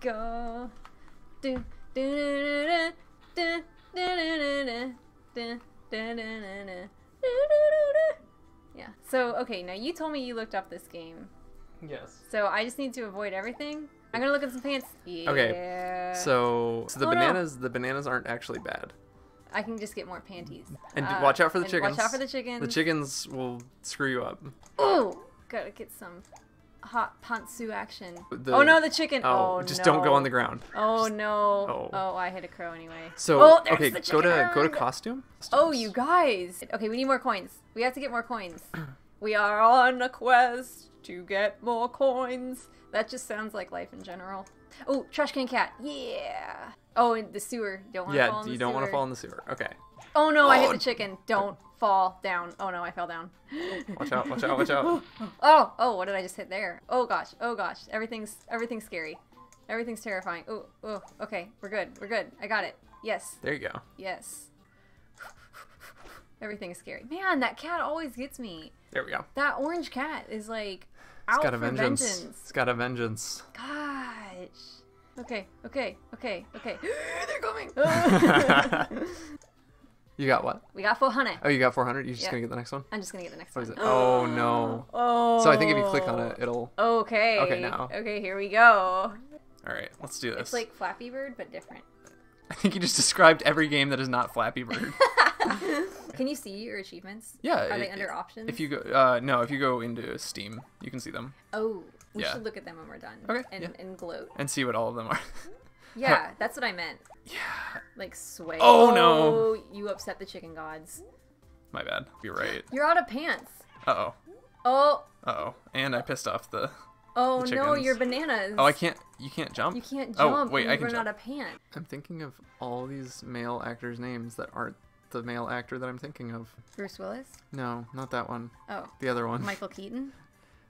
go. Do, do, do, yeah. So, okay, now you told me you looked up this game. Yes. So I just need to avoid everything. I'm gonna look at some pants. Yeah. Okay. So, so the oh, bananas, no. the bananas aren't actually bad. I can just get more panties. And uh, watch out for the chickens. Watch out for the chickens. The chickens will screw you up. Oh, gotta get some hot pantsu action. The- oh no, the chicken. Oh, Oh, just no. don't go on the ground. Oh no. Oh. Oh, I hit a crow anyway. So oh, okay, the go to go to costume. Oh, you guys. Okay, we need more coins. We have to get more coins. we are on a quest to get more coins. That just sounds like life in general. Oh, trash can cat. Yeah. Oh, and the sewer. Don't want to fall Yeah, you don't want to fall in the sewer. Okay, Oh no, I hit Oh. the chicken. Don't fall down. Oh no, I fell down. watch out, watch out, watch out. Oh, oh, what did I just hit there? Oh gosh, oh gosh, everything's everything's scary. Everything's terrifying. Oh, oh, okay, we're good, we're good. I got it. Yes, There you go. yes. Everything's scary. Man, that cat always gets me. There we go. That orange cat is like It's out got a vengeance. vengeance. It's got a vengeance. Gosh. Okay, okay, okay, okay. They're coming. You got what? we got 400. Oh, you got 400. You're just Yeah. gonna get the next one? I'm just gonna get the next What is one. it? Oh no. Oh. So I think if you click on it, it'll. Okay. Okay, now. Okay, here we go. All right, let's do this. It's like Flappy Bird, but different. I think you just described every game that is not Flappy Bird. Can you see your achievements? Yeah. Are they i- under options? If you go, uh, no, if you go into Steam, you can see them Oh, we Yeah. should look at them when we're done. Okay, And, yeah. and gloat. and see what all of them are. Yeah, that's what I meant. yeah. Like sway. Oh, no. You upset the chicken gods. My bad. You're right. You're out of pants. Uh oh. Oh, Uh oh. And I pissed off the. oh The no, your bananas. Oh, I can't. You can't jump. You can't jump. Oh, jump. wait, and I can run jump. out of pants. I'm thinking of all these male actors' names that aren't the male actor that I'm thinking of. Bruce Willis. No, not that one. Oh, The other one. Michael Keaton.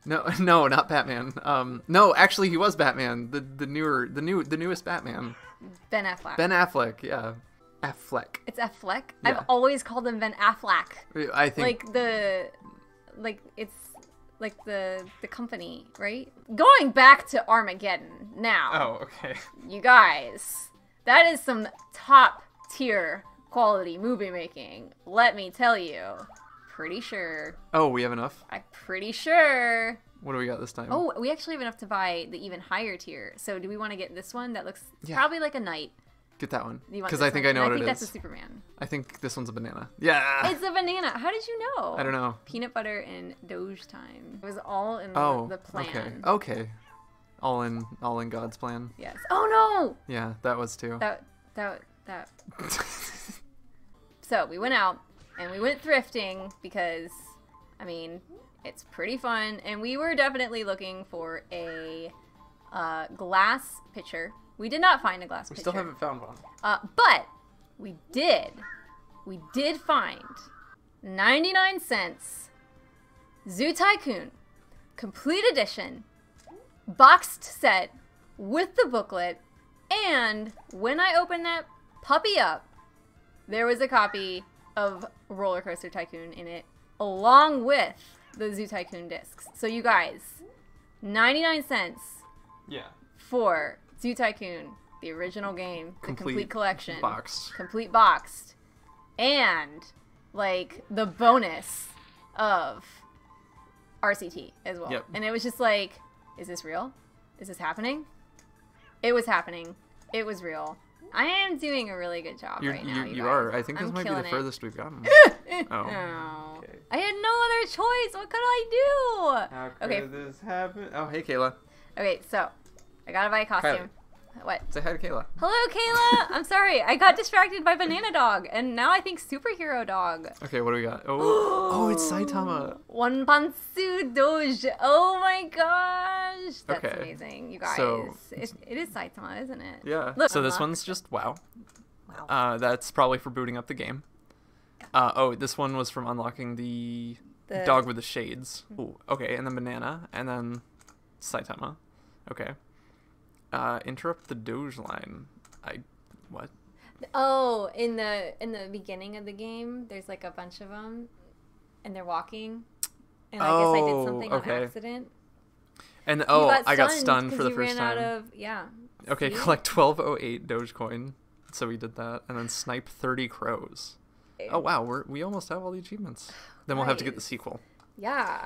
No, no, not Batman. Um, no, actually, he was Batman. The the newer, the new, the newest Batman. Ben Affleck. Ben Affleck. Yeah, Affleck. It's Affleck. Yeah. I've always called him Ben Affleck. I think. like the like it's like the the company right going back to armageddon now oh, okay. you guys that is some top tier quality movie making let me tell you pretty sure Oh, we have enough. i'm pretty sure What do we got this time? oh we actually have enough to buy the even higher tier so do we want to get this one that looks Yeah. probably like a knight get that one. Because I think one? I know And what I think it that's is. a superman I think this one's a banana. Yeah. it's a banana how did you know I don't know. peanut butter and doge time it was all in Oh, the, the plan okay. Okay. All in, all in God's plan. Yes. Oh no. Yeah, that was too. That that that. So we went out and we went thrifting because, I mean, it's pretty fun, and we were definitely looking for a uh, glass pitcher. We did not find a glass we pitcher. We still haven't found one. Uh, but we did. We did find 99 cents Zoo Tycoon complete edition boxed set with the booklet. And when I opened that puppy up, there was a copy of Roller Coaster Tycoon in it, along with the Zoo Tycoon discs. So, you guys, 99 cents Yeah. for Zoo Tycoon, the original game, the complete, Complete collection, Boxed. complete boxed, and like the bonus of RCT as well. Yep. And it was just like, is this real? Is this happening? It was happening. It was real. I am doing a really good job You're, right now. you, You, you are. I think this I'm might be the killing it. furthest we've gotten. Oh. Oh. Okay. I had no other choice. What could I do? How do? Okay. this happen? Oh, hey, Kayla. Okay, so I gotta buy a costume. What? Say hi to Kayla. Hello, Kayla. I'm sorry. I got distracted by Banana Dog, and now I think Superhero Dog. Okay, what do we got? Oh, oh, it's Saitama. One Pantsu Doge. Oh my gosh. That's Okay. amazing. You guys. So- it, it is Saitama, isn't it? Yeah. Look, so this unlocked. one's just wow. Wow. Uh, that's probably for booting up the game. Uh, oh, this one was from unlocking the, The- dog with the shades. Ooh, okay, and then banana, and then Saitama. Okay. Uh, interrupt the Doge line. I what? Oh, in the in the beginning of the game, there's like a bunch of them, and they're walking. And I guess I Oh, did something okay. on accident. And oh, got I got stunned for the first ran time. Out of, yeah. Okay, See? collect 1208 Dogecoin. So we did that. And then snipe 30 crows. Oh, wow. We're, we almost have all the achievements. Then we'll have to get the sequel. Yeah.